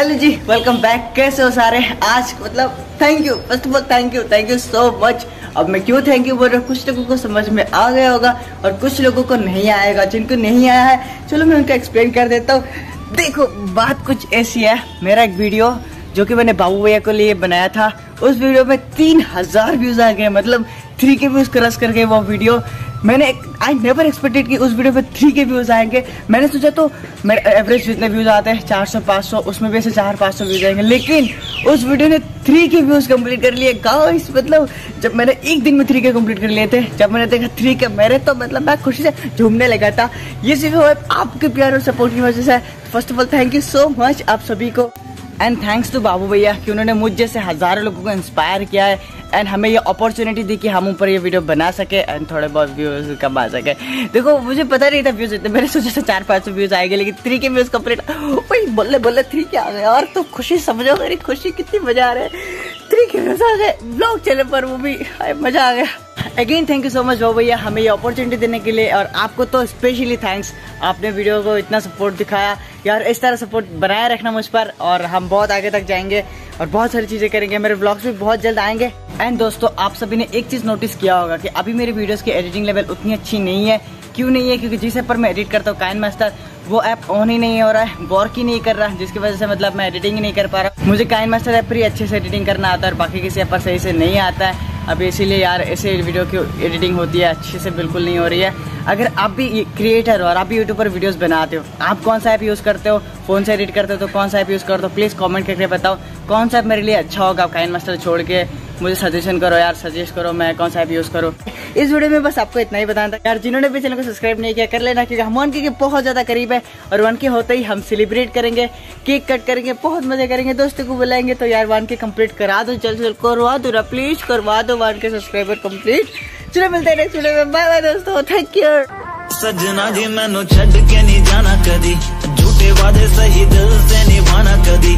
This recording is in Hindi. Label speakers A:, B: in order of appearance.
A: हेलो जी वेलकम बैक कैसे हो सारे? आज मतलब thank you first of all thank you thank you so much अब मैं क्यों थैंक यू बोल रहा हूँ? कुछ लोगों को समझ में आ गया होगा और कुछ लोगों को नहीं आएगा। जिनको नहीं आया है, चलो मैं उनका एक्सप्लेन कर देता हूँ। देखो, बात कुछ ऐसी है। मेरा एक वीडियो जो कि मैंने बाबू भैया को लिए बनाया था, उस वीडियो में तीन हज़ार व्यूज़ आ गए। मतलब थ्री के व्यूज़ क्रॉस कर गए वो वीडियो मैंने आई नेवर एक्सपेक्टेड कि उस वीडियो पे थ्री के व्यूज़ आएँगे। मैंने सोचा तो मेरे एवरेज जितने व्यूज़ आते हैं, चार सौ, पाँच सौ, उसमें भी ऐसे चार, पाँच सौ व्यूज़ आएँगे। लेकिन उस वीडियो ने थ्री के व्यूज़ कंप्लीट कर लिए। गाइस मतलब जब मैंने एक दिन में थ्री के कंप्लीट कर लिए थे, जब मैंने देखा थ्री के मेरे तो मतलब मैं खुशी से झूमने लगा था। ये सिर्फ़ आपके प्यार और सपोर्ट की वजह से। First of all thank you so much आप सभी को। एंड थैंक्स टू बाबू भैया कि उन्होंने मुझ जैसे हज़ारों लोगों को इंस्पायर किया है। एंड हमें ये अपॉर्चुनिटी दी कि हम ऊपर ये वीडियो बना सके एंड थोड़े बहुत व्यूज़ कम सके। देखो, मुझे पता नहीं था व्यूज़ इतने। मैंने सोचा था चार पाँच सौ व्यूज़ आएँगे, लेकिन थ्री के व्यूज़ कंप्लीट वही बोले बोले थ्री के आ गए? और तो खुशी समझो मेरी खुशी कितनी मज़ा आ रहा है। थ्री के व्यूज़ आ गए। ब्लॉग चले पर वो भी मज़ा आ गया। Again thank you so much बाबू भैया, हमें ये अपॉर्चुनिटी देने के लिए और आपको तो स्पेशली थैंक्स आपने वीडियो को इतना सपोर्ट दिखाया। यार, इस तरह सपोर्ट बनाए रखना मुझ पर और हम बहुत आगे तक जाएँगे और बहुत सारी चीज़ें करेंगे। मेरे ब्लॉग्स भी बहुत जल्द आएँगे। एंड दोस्तों, आप सभी ने एक चीज़ नोटिस किया होगा कि अभी मेरी वीडियोज़ की एडिटिंग लेवल उतनी अच्छी नहीं है। क्यों नहीं है? क्योंकि जिस ऐप पर मैं एडिट करता हूँ काइन मास्टर वो ऐप ऑन ही नहीं हो रहा है वर्क ही नहीं कर रहा, जिसकी वजह से मतलब मैं एडिटिंग ही नहीं कर पा रहा मुझे काइन मास्टर ऐप पर ही अच्छे से एडिटिंग करना आता है और बाकी किसी ऐप पर सही से नहीं आता है। अभी इसीलिए यार, ऐसे वीडियो की एडिटिंग होती है, अच्छे से बिल्कुल नहीं हो रही है। अगर आप भी क्रिएटर हो और आप भी यूट्यूब पर वीडियोस बनाते हो, आप कौन सा ऐप यूज़ करते हो? फ़ोन से एडिट करते हो तो कौन सा ऐप यूज़ करते हो? प्लीज़ कमेंट करके बताओ, कौन सा ऐप मेरे लिए अच्छा होगा? काइन मास्टर छोड़ के मुझे सजेशन करो यार सजेस्ट करो, मैं कौन सा ऐप यूज़ करूँ? इस वीडियो में बस आपको इतना ही बताना था। यार, जिन्होंने भी चैनल को सब्सक्राइब नहीं किया, कर लेना, क्योंकि हम वन के बहुत ज़्यादा करीब है और वन के होते ही हम सेलिब्रेट करेंगे केक कट करेंगे, बहुत मज़े करेंगे, दोस्तों को बुलाएँगे तो यार वन के कंप्लीट करा दो, जल्द जल्द करवा दो प्लीज़ करवा दो वन के सब्सक्राइबर कंप्लीट चलो, मिलते हैं नेक्स्ट वीडियो में। बाय बाय दोस्तों। थैंक यू
B: सजना जी, मैनू छड़ के नहीं जाना कदी। झूठे वादे सही दिल से निभाना कदी।